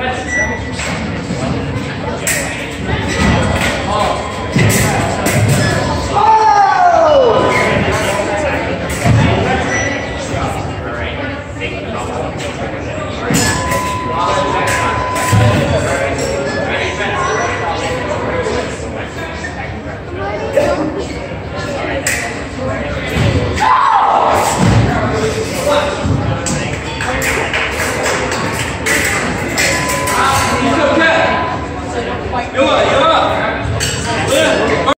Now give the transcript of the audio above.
Ready? 弱い。